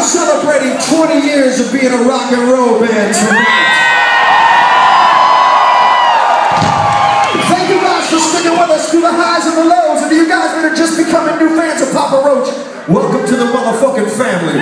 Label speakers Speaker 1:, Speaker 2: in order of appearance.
Speaker 1: are celebrating 20 years of being a rock and roll band tonight. Thank you guys for sticking with us through the highs and the lows. And you guys that are just becoming new fans of Papa Roach, welcome to the motherfucking family.